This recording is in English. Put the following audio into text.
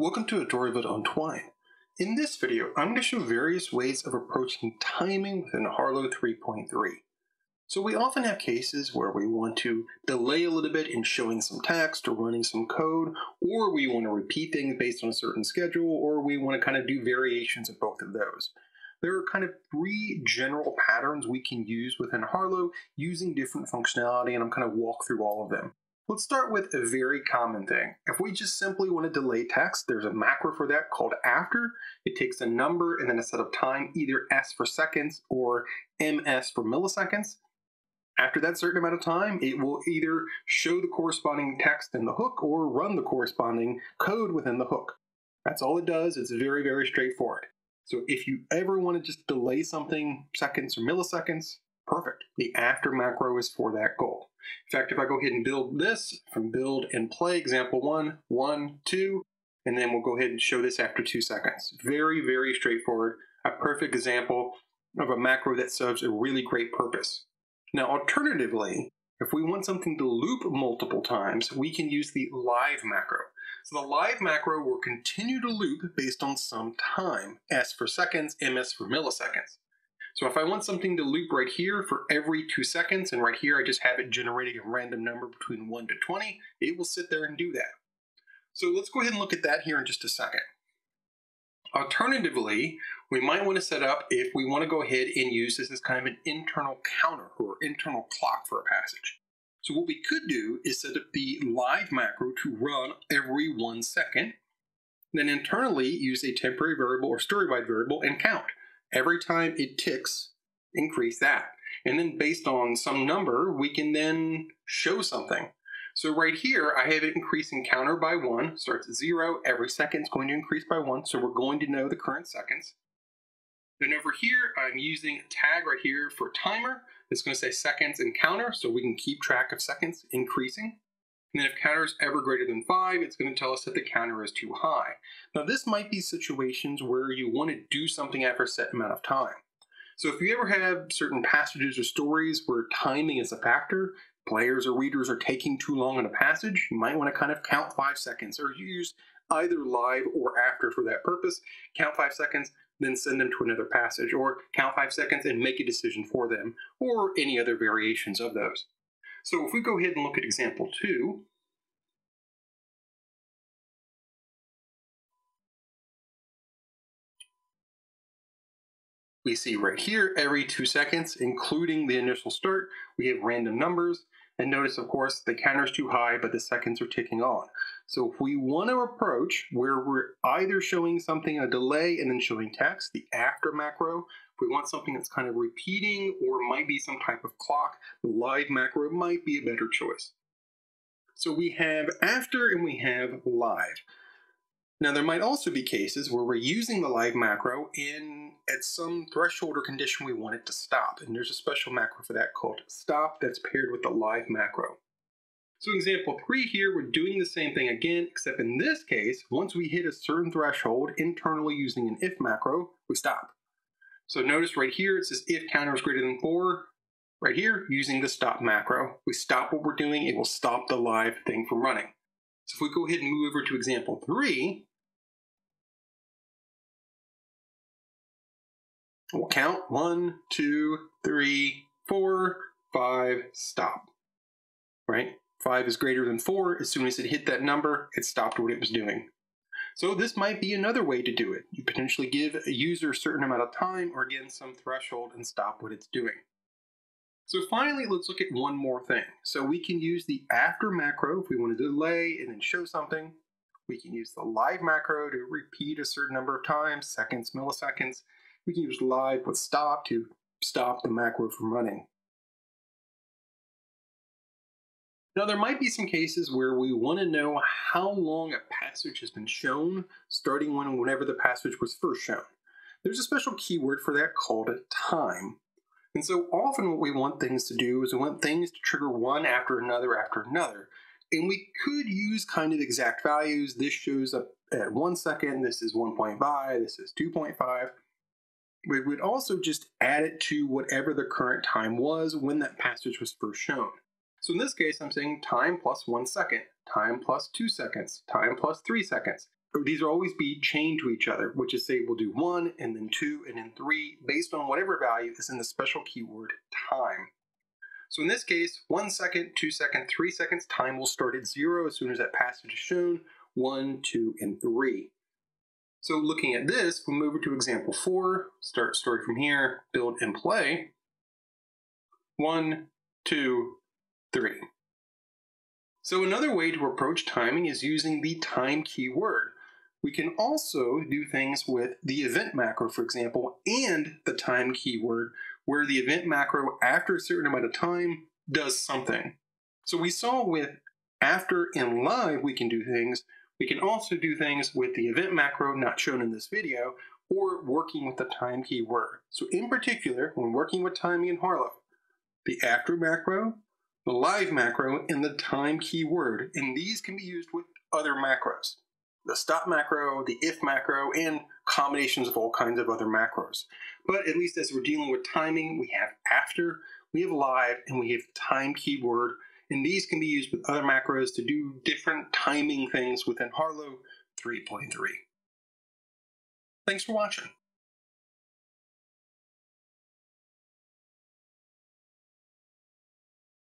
Welcome to Adorable on Twine. In this video, I'm going to show various ways of approaching timing within Harlowe 3.3. So we often have cases where we want to delay a little bit in showing some text or running some code, or we want to repeat things based on a certain schedule, or we want to kind of do variations of both of those. There are kind of three general patterns we can use within Harlowe using different functionality, and I'm kind of walk through all of them. Let's start with a very common thing. If we just simply want to delay text, there's a macro for that called after. It takes a number and then a set of time, either s for seconds or ms for milliseconds. After that certain amount of time, it will either show the corresponding text in the hook or run the corresponding code within the hook. That's all it does. It's very, very straightforward. So if you ever want to just delay something seconds or milliseconds, perfect. The after macro is for that goal. In fact, if I go ahead and build this from build and play example one, one, two, and then we'll go ahead and show this after two seconds. Very, very straightforward. A perfect example of a macro that serves a really great purpose. Now, alternatively, if we want something to loop multiple times, we can use the live macro. So the live macro will continue to loop based on some time, S for seconds, MS for milliseconds. So if I want something to loop right here for every two seconds, and right here I just have it generating a random number between 1 to 20, it will sit there and do that. So let's go ahead and look at that here in just a second. Alternatively, we might want to set up if we want to go ahead and use this as kind of an internal counter or internal clock for a passage. So what we could do is set up the live macro to run every one second, then internally use a temporary variable or storywide variable and count every time it ticks, increase that. And then based on some number, we can then show something. So right here, I have it increasing counter by one, starts at zero, every second is going to increase by one, so we're going to know the current seconds. Then over here, I'm using a tag right here for timer. It's going to say seconds and counter, so we can keep track of seconds increasing. And then if counter is ever greater than 5, it's going to tell us that the counter is too high. Now this might be situations where you want to do something after a set amount of time. So if you ever have certain passages or stories where timing is a factor, players or readers are taking too long in a passage, you might want to kind of count 5 seconds or use either live or after for that purpose. Count 5 seconds, then send them to another passage, or count 5 seconds and make a decision for them, or any other variations of those. So if we go ahead and look at example two, we see right here every two seconds, including the initial start, we have random numbers. And notice, of course, the counter is too high, but the seconds are ticking on. So if we want to approach where we're either showing something a delay and then showing text, the after macro, we want something that's kind of repeating or might be some type of clock, the live macro might be a better choice. So we have after and we have live. Now there might also be cases where we're using the live macro in at some threshold or condition we want it to stop. And there's a special macro for that called stop that's paired with the live macro. So example three here, we're doing the same thing again, except in this case, once we hit a certain threshold internally using an if macro, we stop. So notice right here, it says if counter is greater than four, right here, using the stop macro. We stop what we're doing, it will stop the live thing from running. So if we go ahead and move over to example three, we'll count one, two, three, four, five, stop, right? Five is greater than four. As soon as it hit that number, it stopped what it was doing. So this might be another way to do it. You potentially give a user a certain amount of time or again some threshold and stop what it's doing. So finally, let's look at one more thing. So we can use the after macro if we want to delay and then show something. We can use the live macro to repeat a certain number of times, seconds, milliseconds. We can use live with stop to stop the macro from running. Now, there might be some cases where we want to know how long a passage has been shown, starting when whenever the passage was first shown. There's a special keyword for that called time. And so often what we want things to do is we want things to trigger one after another after another. And we could use kind of exact values. This shows up at one second, this is 1.5, this is 2.5. We would also just add it to whatever the current time was when that passage was first shown. So in this case, I'm saying time plus one second, time plus two seconds, time plus three seconds. these will always be chained to each other, which is say we'll do one and then two and then three based on whatever value is in the special keyword time. So in this case, one second, two second, three seconds, time will start at zero as soon as that passage is shown, one, two, and three. So looking at this, we'll move to example four, start story from here, build and play. One, two, three. So another way to approach timing is using the time keyword. We can also do things with the event macro, for example, and the time keyword, where the event macro, after a certain amount of time, does something. So we saw with after and live, we can do things. We can also do things with the event macro, not shown in this video, or working with the time keyword. So in particular, when working with timing in Harlowe, the after macro, the live macro, and the time keyword, and these can be used with other macros the stop macro, the if macro, and combinations of all kinds of other macros. But at least as we're dealing with timing, we have after, we have live, and we have time keyword. And these can be used with other macros to do different timing things within Harlowe 3.3. Thanks for watching.